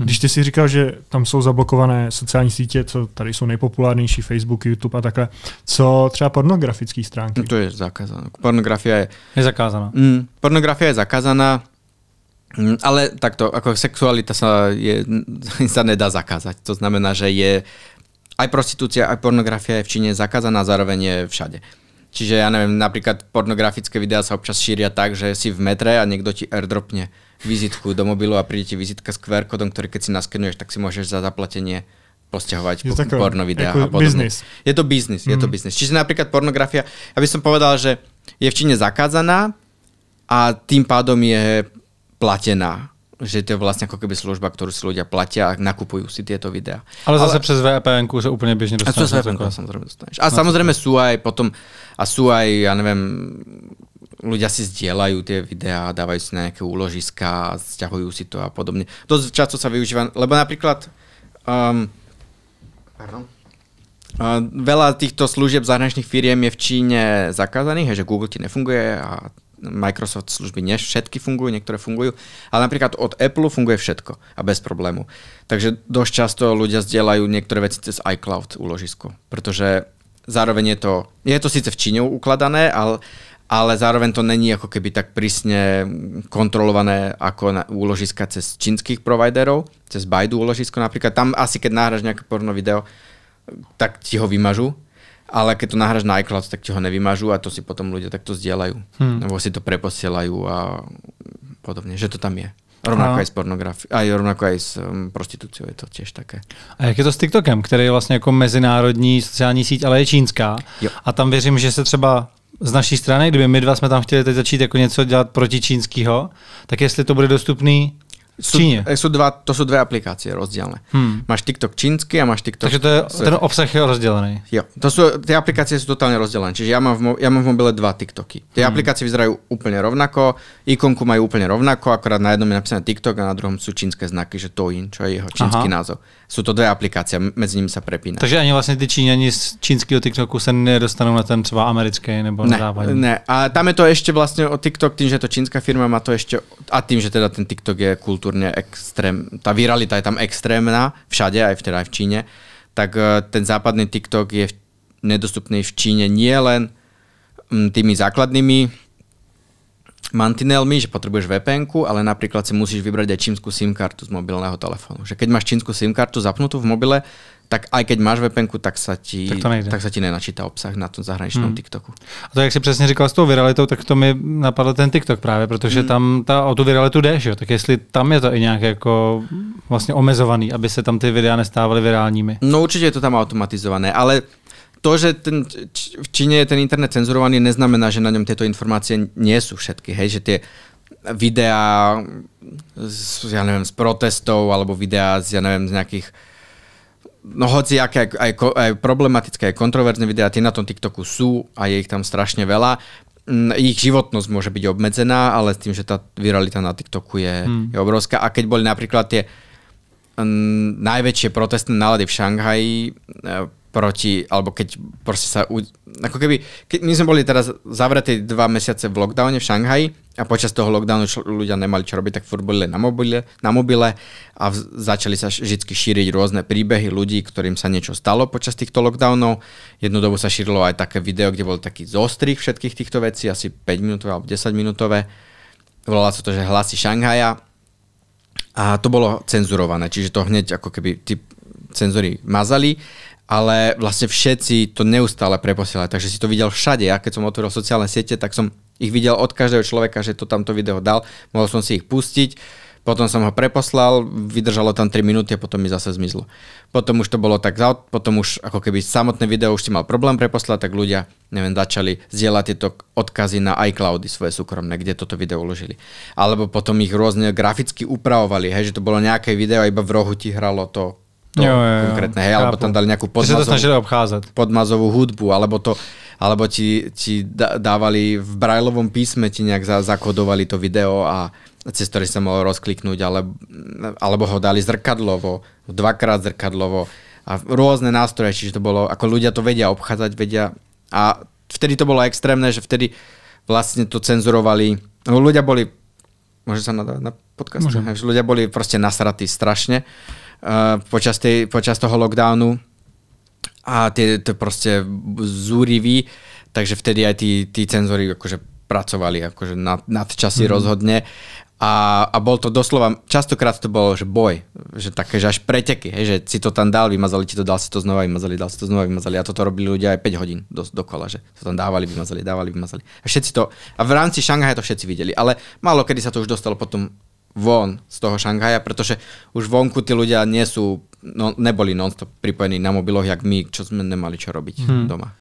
Hm. Když ty si říkal, že tam jsou zablokované sociální sítě, co tady jsou nejpopulárnější, Facebook, YouTube a takhle, co třeba pornografické stránky? No to je zakázané. Pornografia je... Je zakázaná. Mm, pornografia je zakázaná, mm, ale takto, ako sexualita sa, je, sa nedá zakázať. To znamená, že je aj prostitúcia, aj pornografia je v Číne zakázaná, zároveň je všade. Čiže ja neviem, napríklad pornografické videá sa občas šíria tak, že si v metre a niekto ti airdropne vizitku do mobilu a príde ti vizitka s QR kódom, ktorý keď si naskenuješ, tak si môžeš za zaplatenie posťahovať po, tako, porno videá a podobne. Business. Je to biznis, je mm. to biznis. Čiže napríklad pornografia, ja by som povedal, že je v Číne zakázaná a tým pádom je platená že to je vlastne ako keby služba, ktorú si ľudia platia a nakupujú si tieto videá. Ale zase Ale, přes VPN sa úplne bežne dostaneš. A cez VPN samozrejme dostaneš. A no, samozrejme sú aj potom, a sú aj, ja neviem, ľudia si zdieľajú tie videá, dávajú si na nejaké úložiska, stiahujú si to a podobne. Dosť často sa využíva, lebo napríklad um, pardon, uh, veľa týchto služieb zahraničných firiem je v Číne zakázaných, že Google ti nefunguje a Microsoft služby nie všetky fungujú, niektoré fungujú, ale napríklad od Apple funguje všetko a bez problému. Takže dosť často ľudia zdieľajú niektoré veci cez iCloud úložisko, pretože zároveň je to, je to síce v Číne ukladané, ale ale zároveň to není ako keby tak prísne kontrolované ako na úložiska cez čínskych providerov, cez Baidu úložisko napríklad. Tam asi keď nahráš nejaké porno video, tak ti ho vymažú, ale keď to nahráš na iCloud, tak ti ho nevymažú a to si potom ľudia takto zdieľajú. Hmm. Nebo si to preposielajú a podobne, že to tam je. Rovnako a... aj s pornografiou, aj rovnako aj s um, prostitúciou je to tiež také. A jak je to s TikTokem, který je vlastně jako mezinárodní sociální síť, ale je čínská. Jo. A tam věřím, že se třeba z naší strany, kdyby my dva jsme tam chtěli teď začít jako něco dělat proti čínského, tak jestli to bude dostupný sú, Číne. Sú dva, to sú dve aplikácie rozdielne. Hmm. Máš TikTok čínsky a máš TikTok... Takže to je, ten obsah je rozdelený. Jo, to sú, tie aplikácie sú totálne rozdelené. Čiže ja mám, v, ja mám v mobile dva TikToky. Tie hmm. aplikácie vyzerajú úplne rovnako, ikonku majú úplne rovnako, akorát na jednom je napísané TikTok a na druhom sú čínske znaky, že Toin, čo je jeho čínsky Aha. názov. Sú to dve aplikácie, medzi nimi sa prepína. Takže ani vlastne tí Číňani z čínskeho TikToku sa nedostanú na ten třeba americký nebo ne. Ne, a tam je to ešte vlastne o TikTok, tým, že je to čínska firma, má to ešte, a tým, že teda ten TikTok je kultúrne extrém, tá viralita je tam extrémna, všade, aj v, teda aj v Číne, tak e, ten západný TikTok je nedostupný v Číne nie len tými základnými mantinelmi, že potrebuješ vpn ale napríklad si musíš vybrať aj čínsku SIM kartu z mobilného telefónu. Že keď máš čínsku SIM kartu zapnutú v mobile, tak aj keď máš vpn tak sa ti, tak, tak sa ti nenačíta obsah na tom zahraničnom hmm. TikToku. A to, jak si přesně říkal s tou viralitou, tak to mi napadl ten TikTok právě, protože hmm. tam ta, o tu viralitu jde, že? tak jestli tam je to i nějak jako vlastně omezovaný, aby se tam ty videa nestávaly virálními. No určite je to tam automatizované, ale to, že ten, v Číne je ten internet cenzurovaný, neznamená, že na ňom tieto informácie nie sú všetky. Hej, že tie videá z, ja neviem, z protestov alebo videá z, ja neviem, z nejakých no hoci aké aj, aj, aj problematické, aj kontroverzné videá, tie na tom TikToku sú a je ich tam strašne veľa. Mm, ich životnosť môže byť obmedzená, ale s tým, že tá viralita na TikToku je, hmm. je obrovská. A keď boli napríklad tie m, najväčšie protestné nálady v Šanghaji, e, proti, alebo keď proste sa, ako keby, keď my sme boli teraz zavretí dva mesiace v lockdowne v Šanghaji a počas toho lockdownu čo, ľudia nemali čo robiť, tak furt boli na mobile, na mobile a v, začali sa vždy šíriť rôzne príbehy ľudí, ktorým sa niečo stalo počas týchto lockdownov. Jednu dobu sa šírilo aj také video, kde bol taký zostrih všetkých týchto vecí, asi 5 minútové alebo 10 minútové. Volala sa to, že hlasy Šanghaja a to bolo cenzurované, čiže to hneď ako keby tí cenzory mazali ale vlastne všetci to neustále preposielali, takže si to videl všade. Ja keď som otvoril sociálne siete, tak som ich videl od každého človeka, že to tamto video dal, mohol som si ich pustiť, potom som ho preposlal, vydržalo tam 3 minúty a potom mi zase zmizlo. Potom už to bolo tak, potom už ako keby samotné video už si mal problém preposlať, tak ľudia, neviem, začali zdieľať tieto odkazy na iCloudy svoje súkromné, kde toto video uložili. Alebo potom ich rôzne graficky upravovali, hej, že to bolo nejaké video a iba v rohu ti hralo to to jo, jo, konkrétne, hej, alebo tam dali nejakú podmazovú, podmazovú hudbu, alebo to, alebo ti, ti dávali v brajlovom písme, ti nejak zakodovali to video a cez ktoré sa mohol rozkliknúť, ale, alebo ho dali zrkadlovo, dvakrát zrkadlovo a rôzne nástroje, čiže to bolo, ako ľudia to vedia obchádzať, vedia a vtedy to bolo extrémne, že vtedy vlastne to cenzurovali, ľudia boli Môže sa nadávať na podcast? Môžem. Ľudia boli proste nasratí strašne počas, tej, počas toho lockdownu a tie to proste zúriví, takže vtedy aj tí, tí cenzori akože pracovali akože nad, nad časy mm-hmm. rozhodne a, a bol to doslova, častokrát to bolo, že boj, že také, že až preteky, hej, že si to tam dal, vymazali ti to, dal si to znova, vymazali, dal si to znova, vymazali. A toto robili ľudia aj 5 hodín do, dokola, že to tam dávali, vymazali, dávali, vymazali. A všetci to, a v rámci Šanghaja to všetci videli, ale málo kedy sa to už dostalo potom von z toho Šanghaja, pretože už vonku tí ľudia nie sú, no, neboli non-stop pripojení na mobiloch, jak my, čo sme nemali čo robiť hmm. doma.